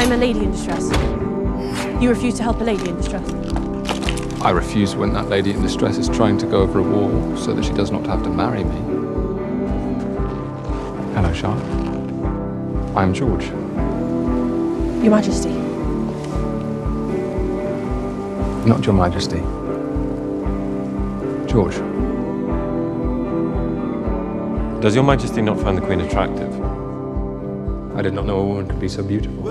I'm a lady in distress. You refuse to help a lady in distress. I refuse when that lady in distress is trying to go over a wall so that she does not have to marry me. Hello, Charlotte. I'm George. Your Majesty. Not Your Majesty. George. Does your majesty not find the queen attractive? I did not know a woman could be so beautiful.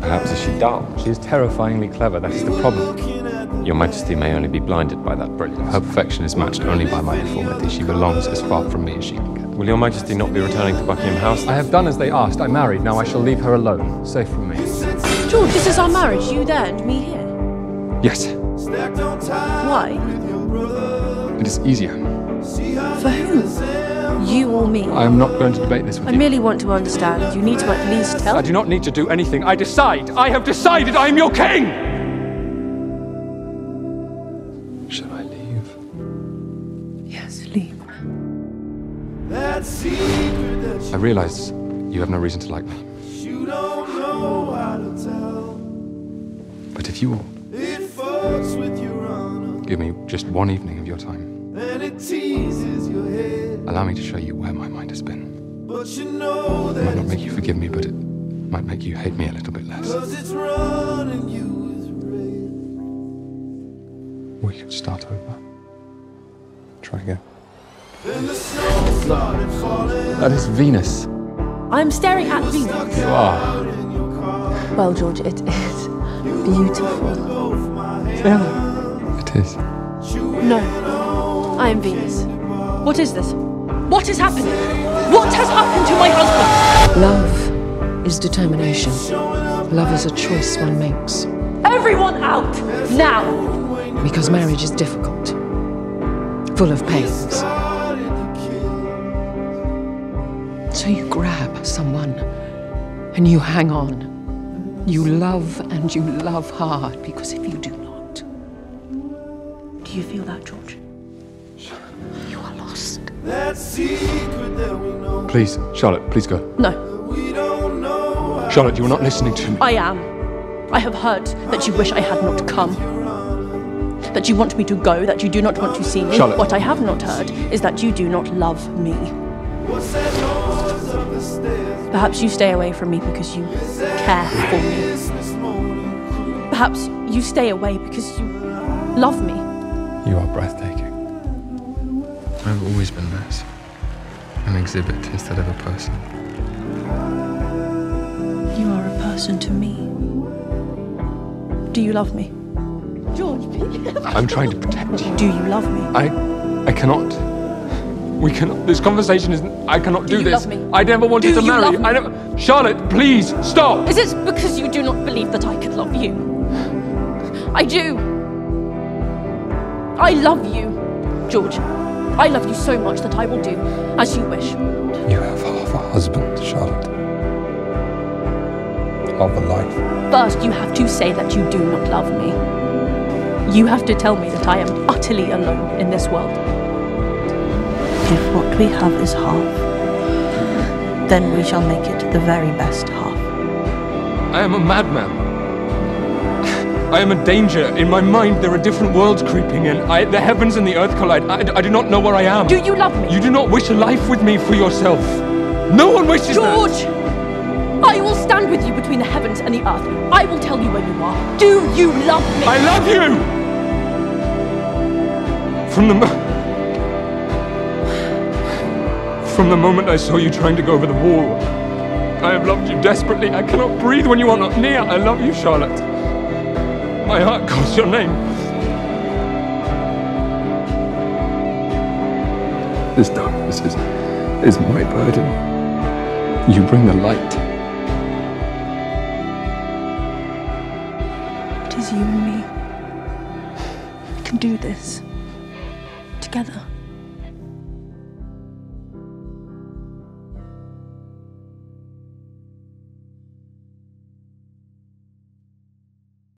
Perhaps is she dull? She is terrifyingly clever, that is the problem. Your majesty may only be blinded by that brilliance. Her perfection is matched only by my deformity. She belongs as far from me as she can get. Will your majesty not be returning to Buckingham House? I have done as they asked. I married. Now I shall leave her alone, safe from me. George, this is our marriage. You there and me here. Yes, Why? it is easier. For whom? You or me? I am not going to debate this with I you. merely want to understand. You need to at least tell I do not need to do anything. I decide. I have decided I am your king! Shall I leave? Yes, leave. That's secret. I realize you have no reason to like me. But if you will give me just one evening of your time, allow me to show you where my mind has been. But you know that it might not make you forgive me, but it might make you hate me a little bit less. We could start over. Try again. That is Venus. I'm staring at Venus. You are. Well, George, it is beautiful. It is. No, I am Venus. What is this? What is happening? What has happened to my husband? Love is determination. Love is a choice one makes. Everyone out! Now! Because marriage is difficult, full of pains. So you grab someone and you hang on. You love and you love hard because if you do not, Do you feel that, George? You are lost. Please, Charlotte, please go. No, Charlotte, you are not listening to me. I am. I have heard that you wish I had not come. That you want me to go, that you do not want to see me. Charlotte. What I have not heard is that you do not love me. Perhaps you stay away from me because you care for me. Perhaps you stay away because you love me. You are breathtaking. I've always been this. An exhibit instead of a person. You are a person to me. Do you love me? George, I'm trying to protect you. do you love me? I I cannot. We cannot this conversation is I cannot do, you this. love me? I never wanted Do to you marry love you. me? I never Charlotte, please stop! Is it because you do not believe that I could love you? I do. I love you, George. I love you so much that I will do as you wish. You have half a husband, Charlotte. Half a life. First, you have to say that you do not love me. You have to tell me that I am utterly alone in this world. If what we have is half, then we shall make it the very best half. I am a madman. I am a danger. In my mind, there are different worlds creeping in. I, the heavens and the earth collide. I, I do not know where I am. Do you love me? You do not wish a life with me for yourself. No one wishes that. George! I will stand with you between the heavens and the earth. I will tell you where you are. Do you love me? I love you! From the From the moment I saw you trying to go over the wall, I have loved you desperately. I cannot breathe when you are not near. I love you, Charlotte. My heart calls your name. This darkness is, is my burden. You bring the light. It is you and me. We can do this together.